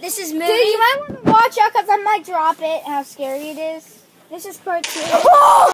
This is movie. Dude, you might want to watch out because I might drop it. How scary it is. This is part two.